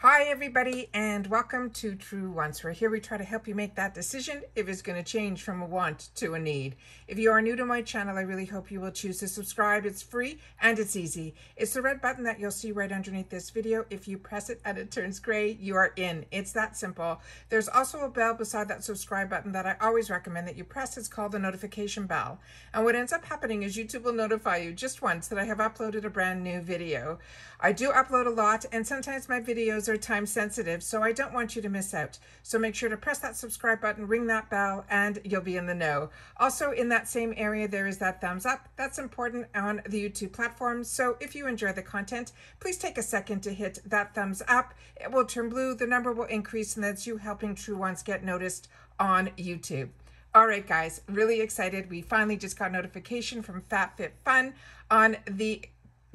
Hi, everybody, and welcome to True Wants. We're here we try to help you make that decision if it's going to change from a want to a need. If you are new to my channel, I really hope you will choose to subscribe. It's free and it's easy. It's the red button that you'll see right underneath this video. If you press it and it turns gray, you are in. It's that simple. There's also a bell beside that subscribe button that I always recommend that you press. It's called the notification bell. And what ends up happening is YouTube will notify you just once that I have uploaded a brand new video. I do upload a lot, and sometimes my videos are time sensitive, so I don't want you to miss out. So make sure to press that subscribe button, ring that bell, and you'll be in the know. Also in that same area, there is that thumbs up. That's important on the YouTube platform. So if you enjoy the content, please take a second to hit that thumbs up. It will turn blue, the number will increase, and that's you helping True Wants get noticed on YouTube. All right, guys, really excited. We finally just got notification from FabFitFun on the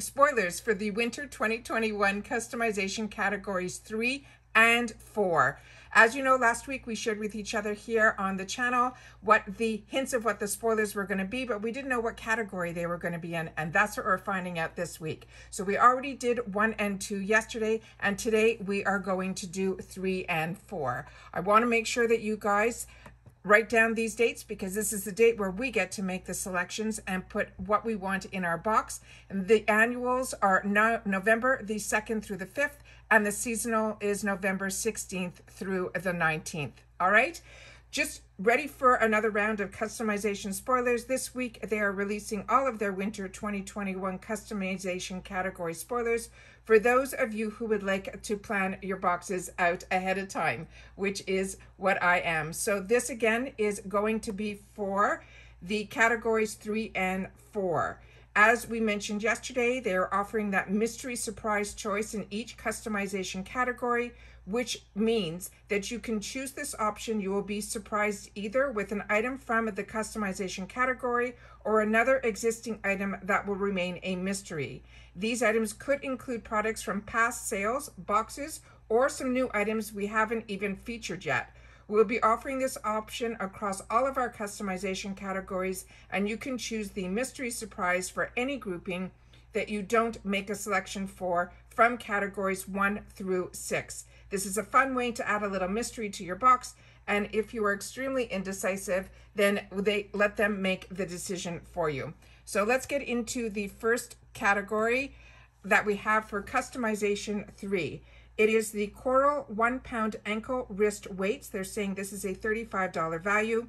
spoilers for the winter 2021 customization categories three and four. As you know, last week we shared with each other here on the channel what the hints of what the spoilers were going to be, but we didn't know what category they were going to be in, and that's what we're finding out this week. So we already did one and two yesterday, and today we are going to do three and four. I want to make sure that you guys write down these dates because this is the date where we get to make the selections and put what we want in our box. And the annuals are no, November the 2nd through the 5th, and the seasonal is November 16th through the 19th. All right? Just ready for another round of customization spoilers. This week, they are releasing all of their winter 2021 customization category spoilers for those of you who would like to plan your boxes out ahead of time, which is what I am. So this again is going to be for the categories three and four. As we mentioned yesterday, they're offering that mystery surprise choice in each customization category, which means that you can choose this option. You will be surprised either with an item from the customization category or another existing item that will remain a mystery. These items could include products from past sales, boxes, or some new items we haven't even featured yet. We'll be offering this option across all of our customization categories, and you can choose the mystery surprise for any grouping that you don't make a selection for from categories one through six. This is a fun way to add a little mystery to your box. And if you are extremely indecisive, then they let them make the decision for you. So let's get into the first category that we have for customization three. It is the Koral one pound ankle wrist weights. They're saying this is a $35 value.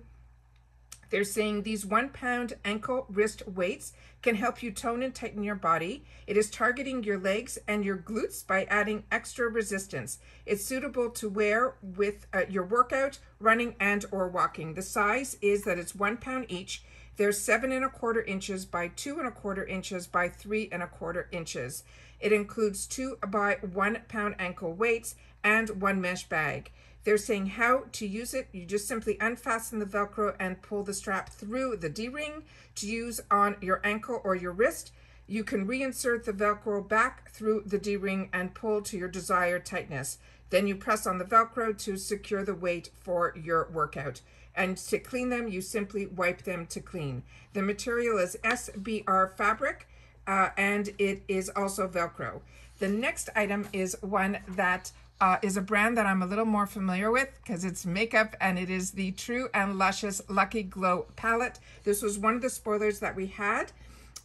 They're saying these one pound ankle wrist weights can help you tone and tighten your body. It is targeting your legs and your glutes by adding extra resistance. It's suitable to wear with uh, your workout, running, and or walking. The size is that it's one pound each. They're seven and a quarter inches by two and a quarter inches by three and a quarter inches. It includes two by one pound ankle weights and one mesh bag. They're saying how to use it. You just simply unfasten the Velcro and pull the strap through the D-ring to use on your ankle or your wrist. You can reinsert the Velcro back through the D-ring and pull to your desired tightness. Then you press on the Velcro to secure the weight for your workout. And to clean them, you simply wipe them to clean. The material is SBR fabric uh, and it is also Velcro. The next item is one that uh, is a brand that I'm a little more familiar with because it's makeup and it is the True and Luscious Lucky Glow palette. This was one of the spoilers that we had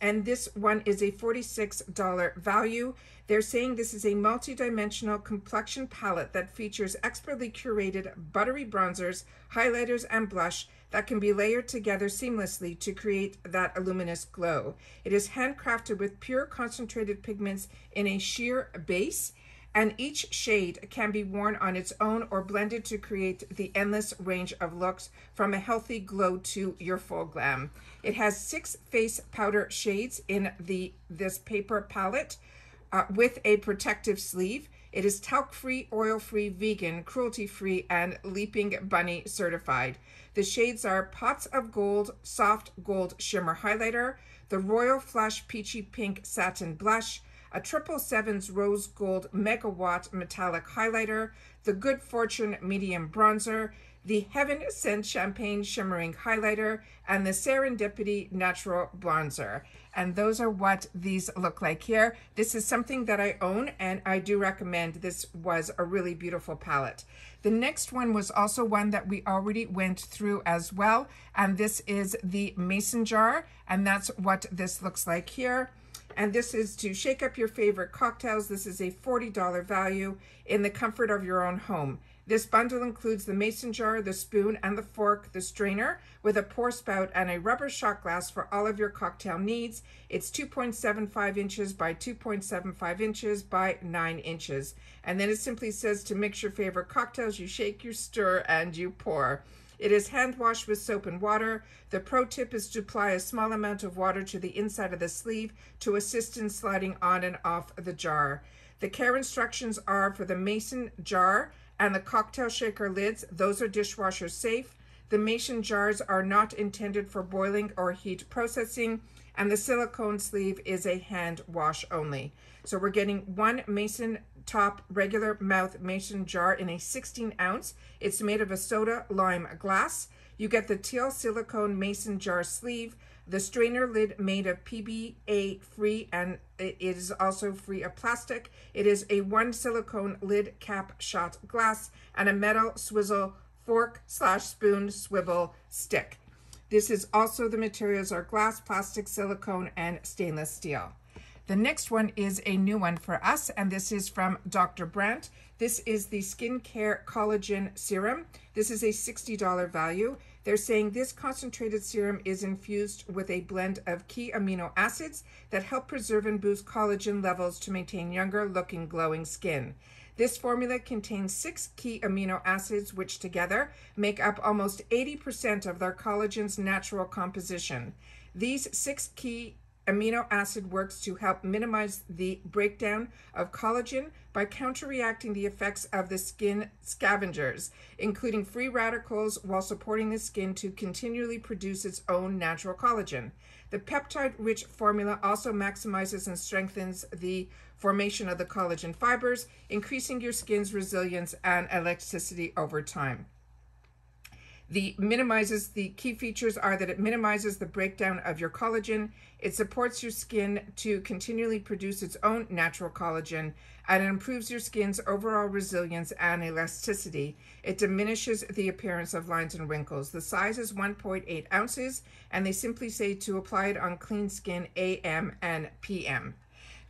and this one is a $46 value. They're saying this is a multi-dimensional complexion palette that features expertly curated buttery bronzers, highlighters, and blush that can be layered together seamlessly to create that luminous glow. It is handcrafted with pure concentrated pigments in a sheer base and each shade can be worn on its own or blended to create the endless range of looks from a healthy glow to your full glam. It has six face powder shades in the this paper palette uh, with a protective sleeve. It is talc-free, oil-free, vegan, cruelty-free, and Leaping Bunny certified. The shades are Pots of Gold Soft Gold Shimmer Highlighter, the Royal Flush Peachy Pink Satin Blush, a triple sevens rose gold megawatt metallic highlighter, the Good Fortune medium bronzer, the Heaven Sent Champagne Shimmering Highlighter, and the Serendipity Natural Bronzer. And those are what these look like here. This is something that I own and I do recommend. This was a really beautiful palette. The next one was also one that we already went through as well. And this is the mason jar. And that's what this looks like here. And this is to shake up your favorite cocktails. This is a $40 value in the comfort of your own home. This bundle includes the mason jar, the spoon and the fork, the strainer with a pour spout and a rubber shot glass for all of your cocktail needs. It's 2.75 inches by 2.75 inches by 9 inches. And then it simply says to mix your favorite cocktails, you shake, you stir, and you pour. It is hand washed with soap and water. The pro tip is to apply a small amount of water to the inside of the sleeve to assist in sliding on and off the jar. The care instructions are for the mason jar and the cocktail shaker lids, those are dishwasher safe. The mason jars are not intended for boiling or heat processing, and the silicone sleeve is a hand wash only. So we're getting one mason top regular mouth mason jar in a 16 ounce. It's made of a soda lime glass. You get the teal silicone mason jar sleeve, the strainer lid made of PBA free and it is also free of plastic. It is a one silicone lid cap shot glass and a metal swizzle fork slash spoon swivel stick. This is also the materials are glass, plastic, silicone, and stainless steel. The next one is a new one for us, and this is from Dr. Brandt. This is the Skincare Collagen Serum. This is a $60 value. They're saying this concentrated serum is infused with a blend of key amino acids that help preserve and boost collagen levels to maintain younger looking glowing skin. This formula contains six key amino acids, which together make up almost 80% of their collagen's natural composition. These six key amino acid works to help minimize the breakdown of collagen by counteracting the effects of the skin scavengers, including free radicals, while supporting the skin to continually produce its own natural collagen. The peptide rich formula also maximizes and strengthens the formation of the collagen fibers, increasing your skin's resilience and elasticity over time. The minimizes the key features are that it minimizes the breakdown of your collagen, it supports your skin to continually produce its own natural collagen, and it improves your skin's overall resilience and elasticity. It diminishes the appearance of lines and wrinkles. The size is 1.8 ounces, and they simply say to apply it on clean skin AM and PM.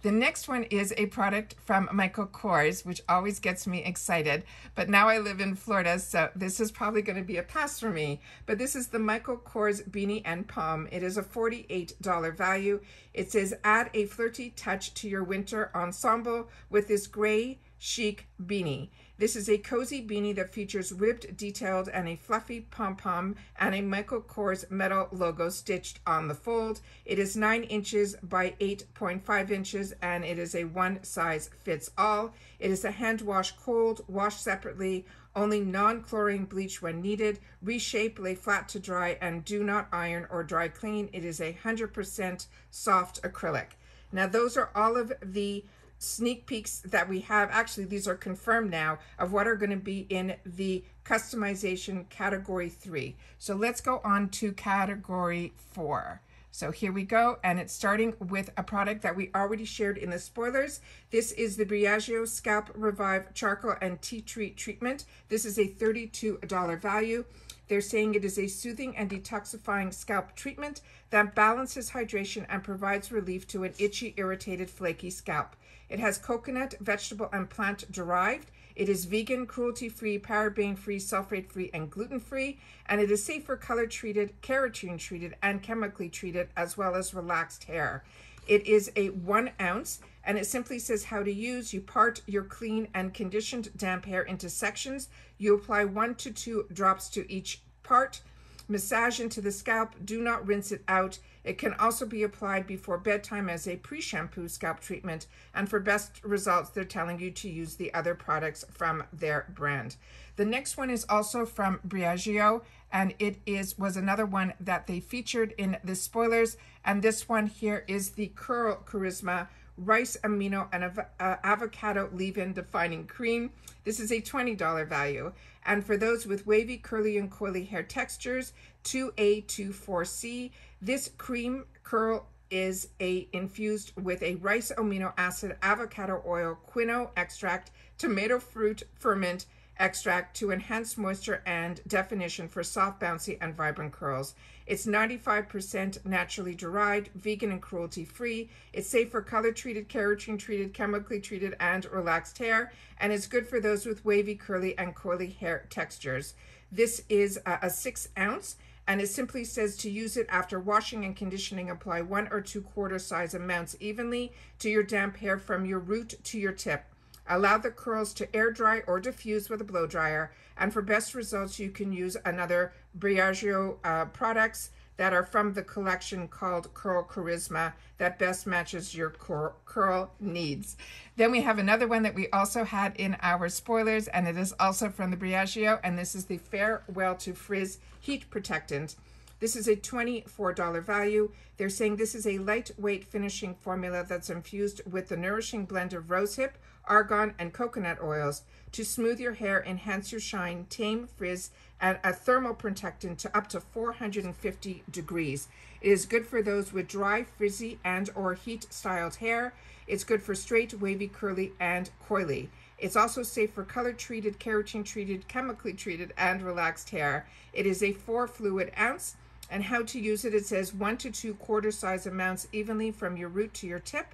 The next one is a product from Michael Kors, which always gets me excited. But now I live in Florida, so this is probably going to be a pass for me. But this is the Michael Kors Beanie and Pom. It is a $48 value. It says add a flirty touch to your winter ensemble with this gray chic beanie. This is a cozy beanie that features ribbed detailed and a fluffy pom-pom and a Michael Kors metal logo stitched on the fold. It is 9 inches by 8.5 inches and it is a one size fits all. It is a hand wash cold, wash separately, only non-chlorine bleach when needed, reshape, lay flat to dry, and do not iron or dry clean. It is a 100% soft acrylic. Now those are all of the sneak peeks that we have. Actually, these are confirmed now of what are going to be in the customization category three. So let's go on to category four. So here we go, and it's starting with a product that we already shared in the spoilers. This is the Briogeo Scalp Revive Charcoal and Tea Tree Treatment. This is a $32 value. They're saying it is a soothing and detoxifying scalp treatment that balances hydration and provides relief to an itchy, irritated, flaky scalp. It has coconut, vegetable, and plant derived. It is vegan, cruelty free, paraben free, sulfate free, and gluten free. And it is safe for color treated, keratin treated, and chemically treated, as well as relaxed hair. It is a one ounce and it simply says how to use. You part your clean and conditioned damp hair into sections. You apply one to two drops to each part. Massage into the scalp. Do not rinse it out. It can also be applied before bedtime as a pre-shampoo scalp treatment. And for best results, they're telling you to use the other products from their brand. The next one is also from Briogeo, and it is was another one that they featured in the spoilers. And this one here is the Curl Charisma rice amino and av- uh, avocado leave-in defining cream. This is a $20 value. And for those with wavy, curly, and coily hair textures, 2A24C, this cream curl is a infused with a rice amino acid, avocado oil, quinoa extract, tomato fruit ferment, extract to enhance moisture and definition for soft, bouncy, and vibrant curls. It's 95% naturally derived, vegan and cruelty free. It's safe for color treated, keratin treated, chemically treated, and relaxed hair. And it's good for those with wavy, curly, and coily hair textures. This is a, a six ounce and it simply says to use it after washing and conditioning. Apply one or two quarter size amounts evenly to your damp hair from your root to your tip. Allow the curls to air dry or diffuse with a blow dryer. And for best results, you can use another Briogeo uh, products that are from the collection called Curl Charisma that best matches your cur curl needs. Then we have another one that we also had in our spoilers, and it is also from the Briogeo, and this is the Farewell to Frizz Heat Protectant. This is a $24 value. They're saying this is a lightweight finishing formula that's infused with the nourishing blend of rosehip, argan, and coconut oils to smooth your hair, enhance your shine, tame frizz, and a thermal protectant to up to 450 degrees. It is good for those with dry, frizzy, and or heat-styled hair. It's good for straight, wavy, curly, and coily. It's also safe for color treated, keratin treated, chemically treated, and relaxed hair. It is a four fluid ounce. And how to use it, it says one to two quarter size amounts evenly from your root to your tip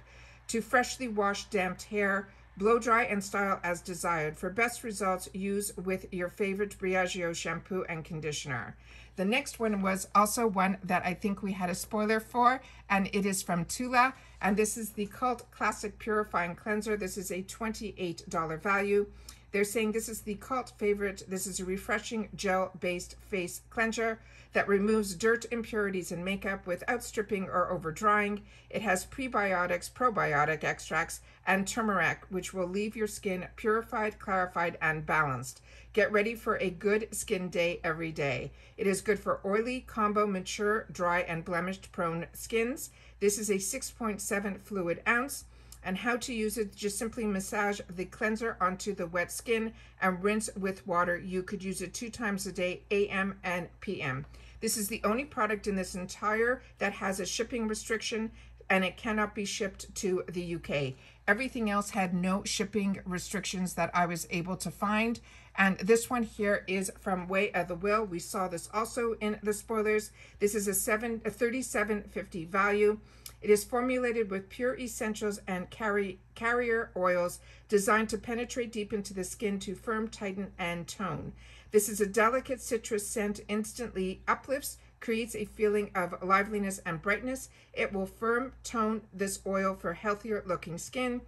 to freshly washed damped hair Blow dry and style as desired. For best results, use with your favorite Briogeo shampoo and conditioner. The next one was also one that I think we had a spoiler for, and it is from Tula, and this is the Cult Classic Purifying Cleanser. This is a $28 value. They're saying this is the cult favorite. This is a refreshing gel-based face cleanser that removes dirt, impurities, and makeup without stripping or over drying. It has prebiotics, probiotic extracts, and turmeric, which will leave your skin purified, clarified, and balanced. Get ready for a good skin day every day. It is good for oily, combo, mature, dry, and blemished prone skins. This is a 6.7 fluid ounce and how to use it. Just simply massage the cleanser onto the wet skin and rinse with water. You could use it two times a day, AM and PM. This is the only product in this entire that has a shipping restriction and it cannot be shipped to the UK. Everything else had no shipping restrictions that I was able to find. And this one here is from Way of the Will. We saw this also in the spoilers. This is a, seven, a 37.50 value. It is formulated with pure essentials and carry, carrier oils designed to penetrate deep into the skin to firm, tighten, and tone. This is a delicate citrus scent, instantly uplifts, creates a feeling of liveliness and brightness. It will firm tone this oil for healthier looking skin.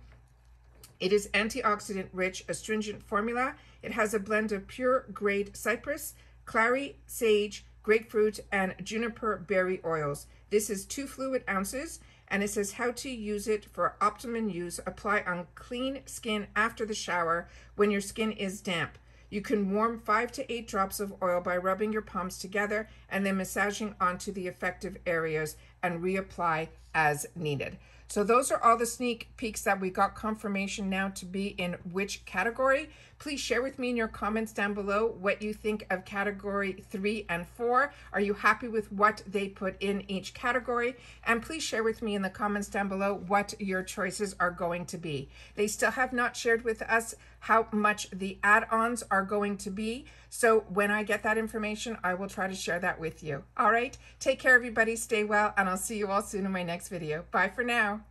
It is antioxidant rich, astringent formula. It has a blend of pure grade cypress, clary, sage, grapefruit, and juniper berry oils. This is two fluid ounces and it says how to use it for optimum use. Apply on clean skin after the shower when your skin is damp. You can warm five to eight drops of oil by rubbing your palms together and then massaging onto the affected areas and reapply as needed. So those are all the sneak peeks that we got confirmation now to be in which category. Please share with me in your comments down below what you think of category three and four. Are you happy with what they put in each category? And please share with me in the comments down below what your choices are going to be. They still have not shared with us how much the add-ons are going to be. So when I get that information, I will try to share that with you. All right, take care everybody, stay well, and I'll see you all soon in my next video. Bye for now.